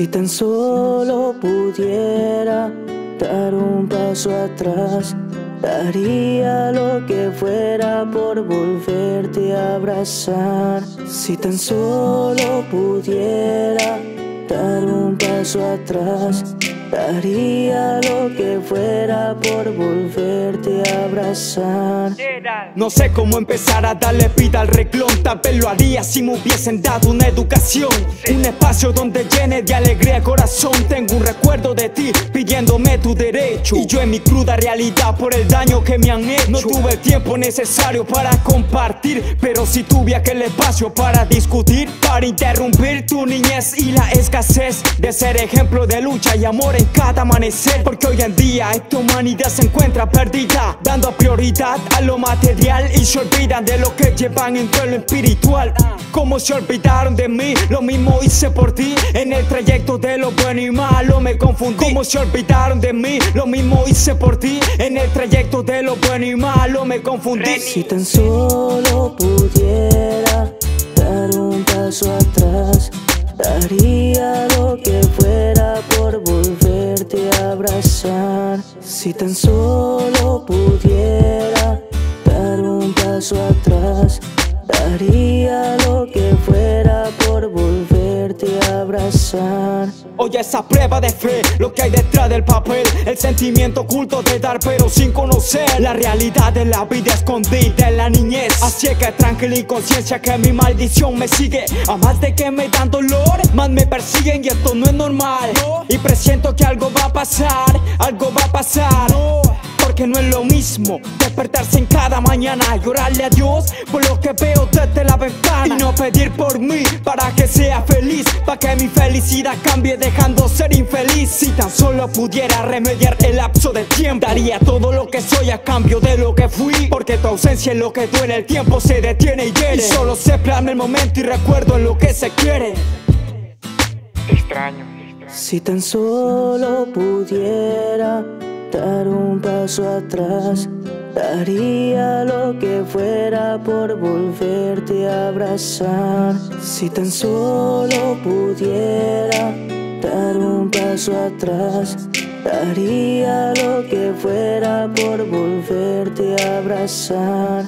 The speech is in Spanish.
Si tan solo pudiera dar un paso atrás, daría lo que fuera por volverte a abrazar. Si tan solo pudiera dar un paso atrás, Daría lo que fuera por volverte a abrazar. No sé cómo empezar a darle vida al reclón. Tal vez lo haría si me hubiesen dado una educación. Un espacio donde llene de alegría el corazón. Tengo un recuerdo de ti Y yo en mi cruda realidad por el daño que me han hecho. No tuve el tiempo necesario para compartir. Pero si tuve aquel espacio para discutir. Para interrumpir tu niñez y la escasez de ser ejemplo de lucha y amor en cada amanecer Porque hoy en día esta humanidad se encuentra perdida Dando prioridad a lo material y se olvidan de lo que llevan en lo espiritual Como se olvidaron de mí, lo mismo hice por ti En el trayecto de lo bueno y malo me confundí Como se olvidaron de mí, lo mismo hice por ti En el trayecto de lo bueno y malo me confundí Si tan solo pudiera dar un paso atrás Daría lo que fuera por volverte a abrazar. Si tan solo pudiera dar un paso atrás, daría lo que fuera por volverte a abrazar. Oye esa prueba de fe, lo que hay detrás del papel. El sentimiento oculto de dar pero sin conocer. La realidad de la vida escondida en la niñez. Así que tranquila y conciencia que mi maldición me sigue. A más de que me dan dolor, más me persiguen y esto no es normal. Y presiento que algo va a pasar, algo va a pasar porque no es lo mismo despertarse en cada mañana y orarle a Dios por lo que veo desde la ventana y no pedir por mí para que sea feliz, para que mi felicidad cambie dejando ser infeliz. Si tan solo pudiera remediar el lapso de tiempo, daría todo lo que soy a cambio de lo que fui, porque tu ausencia es lo que duele, el tiempo se detiene y hiere. Y solo se plasma el momento y recuerdo lo que se quiere. extraño. Si tan solo pudiera dar un paso atrás, daría lo que fuera por volverte a abrazar. Si tan solo pudiera dar un paso atrás, daría lo que fuera por volverte a abrazar.